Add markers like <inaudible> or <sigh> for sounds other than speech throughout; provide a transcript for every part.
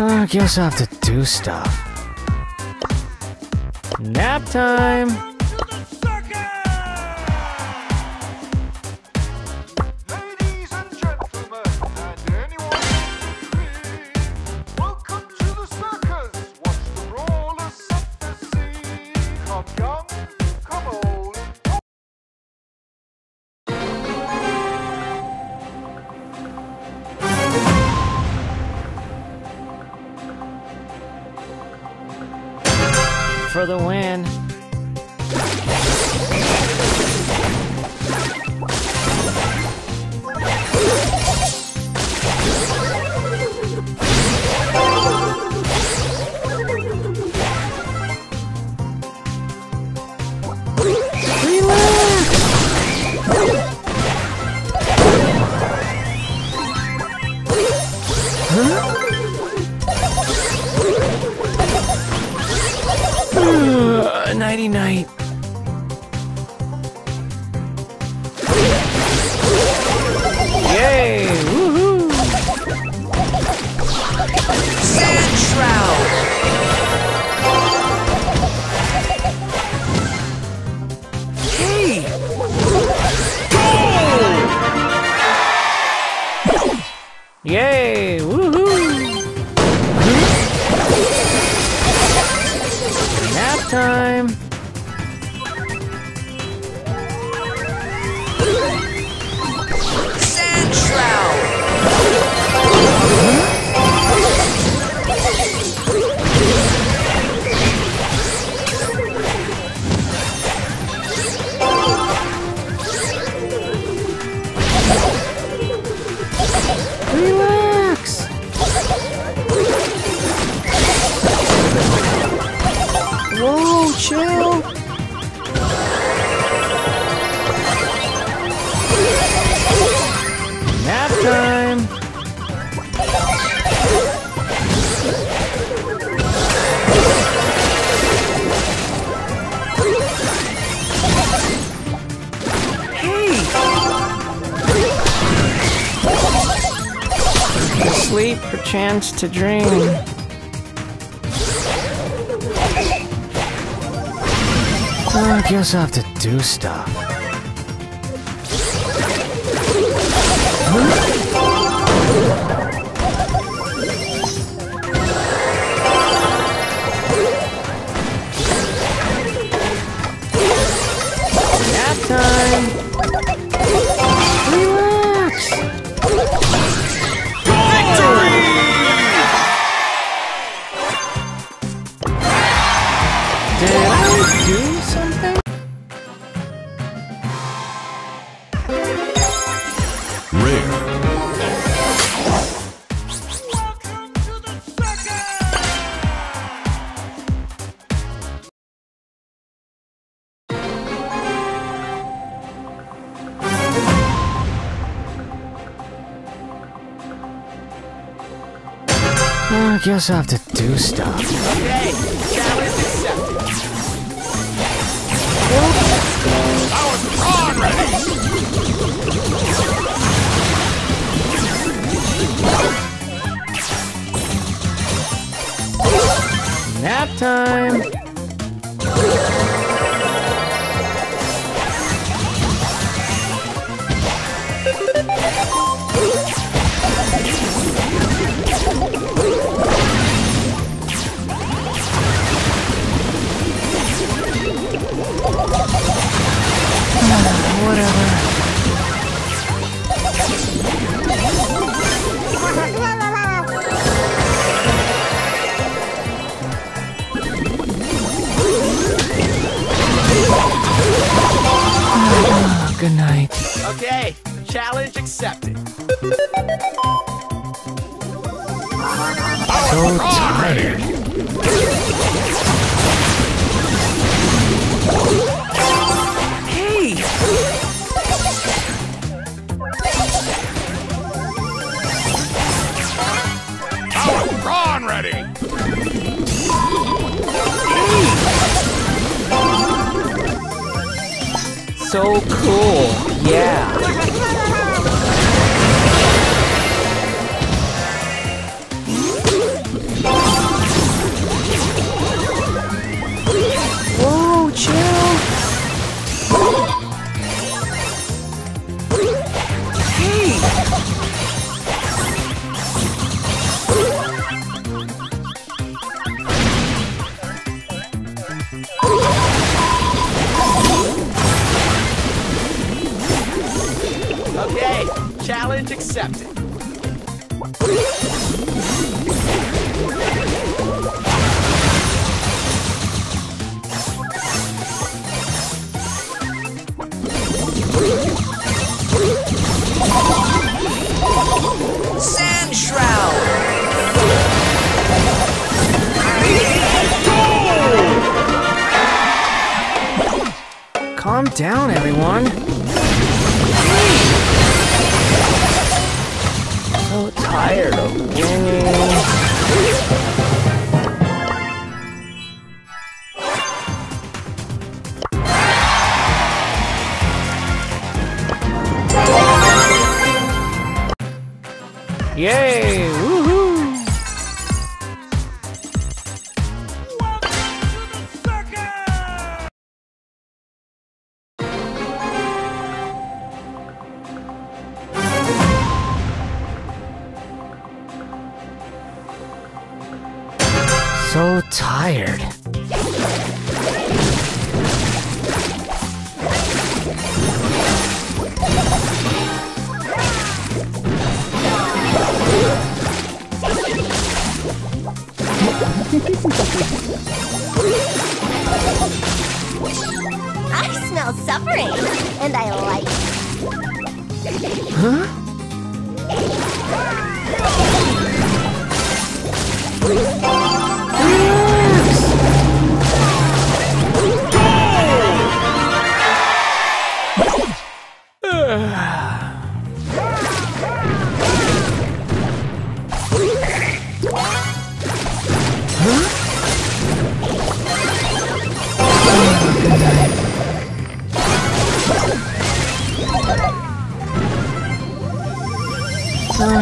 Uh, guess I have to do stuff. Nap time! For the win! Yay! Woohoo! Nap time! Sleep for chance to dream. I guess I have to do stuff. I guess I have to do stuff. Okay, challenge accepted. Our prawn ready. Nap time! Whatever. Good night. Okay, challenge accepted. So tired. So cool. Yeah. Down, everyone. So tired of winning. Yay! And I like it. Huh?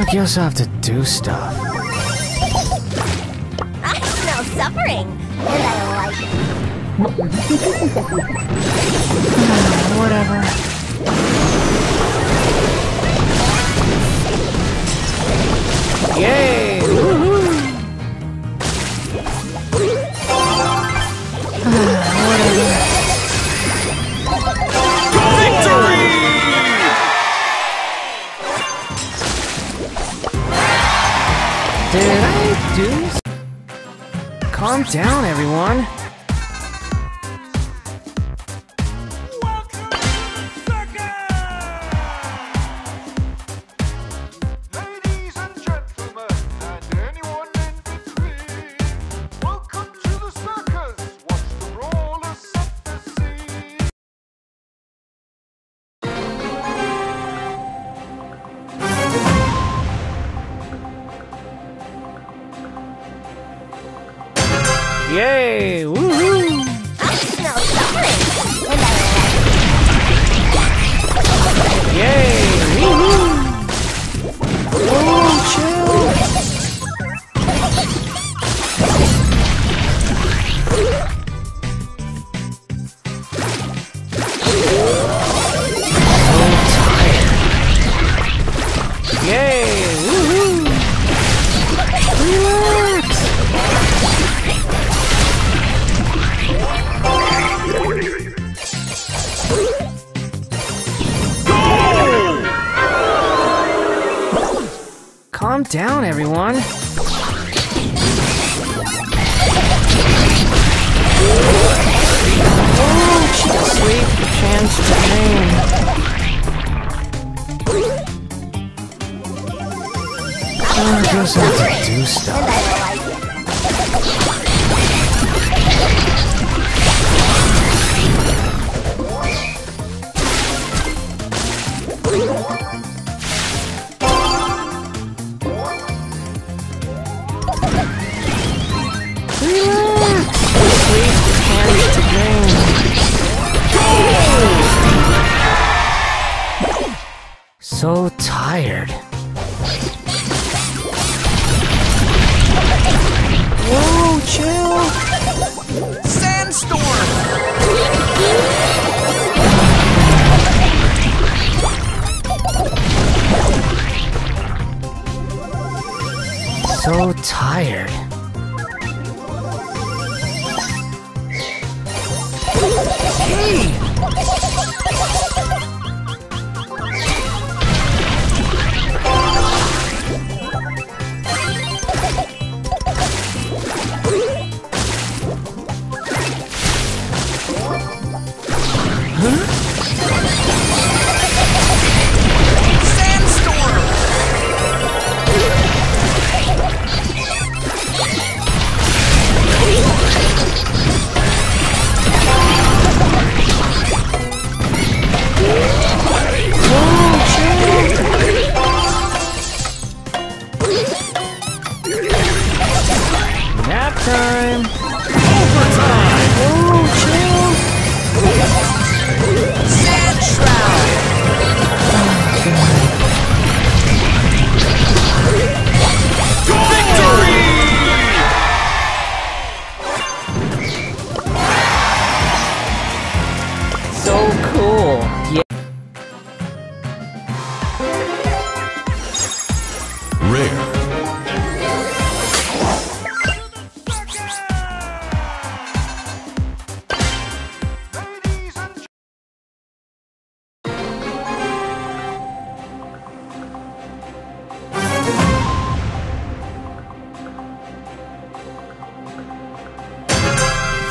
I guess I have to do stuff. I smell suffering, and I like it. <laughs> Whatever. Yay! Calm down, everyone. Yay! Down, everyone. Oh, sweet chance to rain. I guess I have to do stuff. Tired.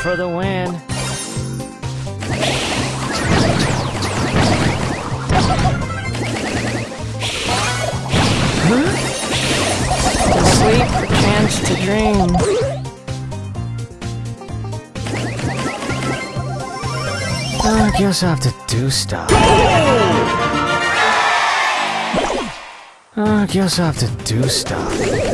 For the win. To sleep, chance to dream. I guess I have to do stuff. I guess I have to do stuff.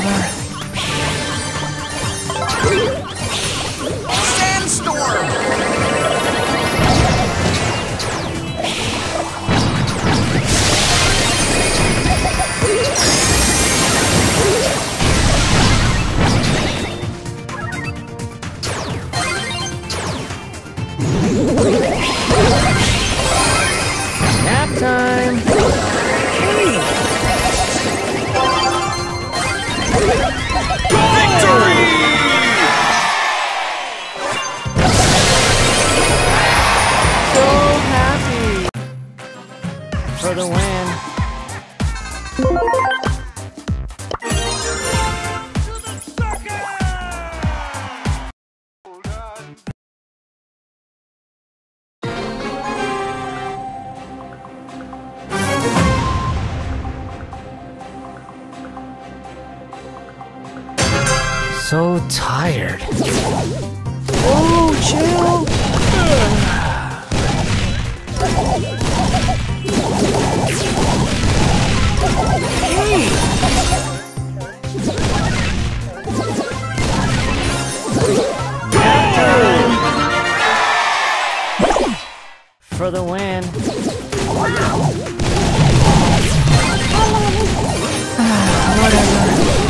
Whatever. So tired. Oh, chill! Nap! For the win. Ah, Whoa,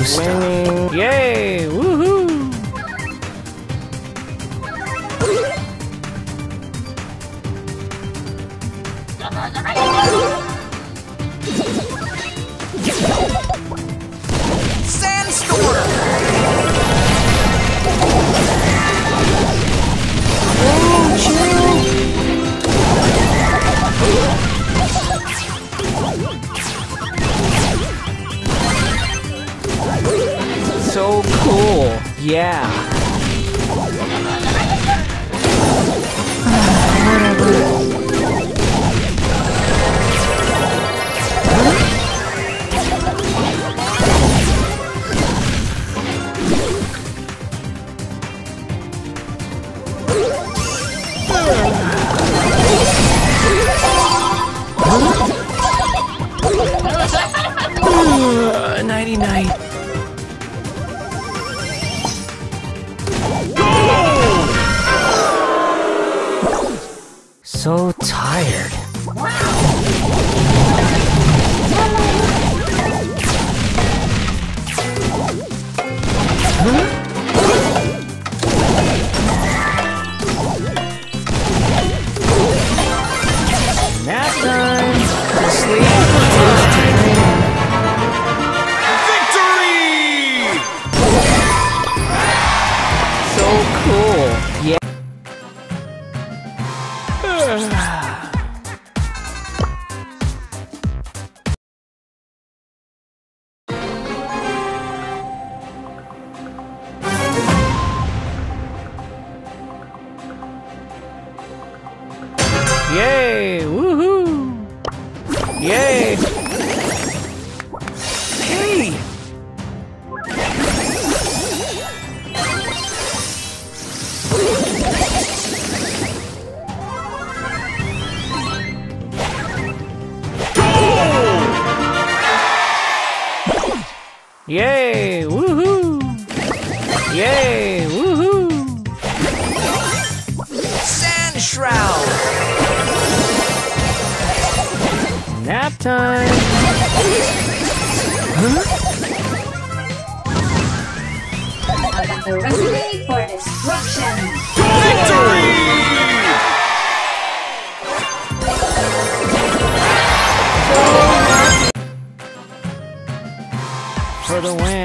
Winning. Yay! Hey, woohoo! Sand Shroud! Nap time! Huh? For destruction! Victory! For the win!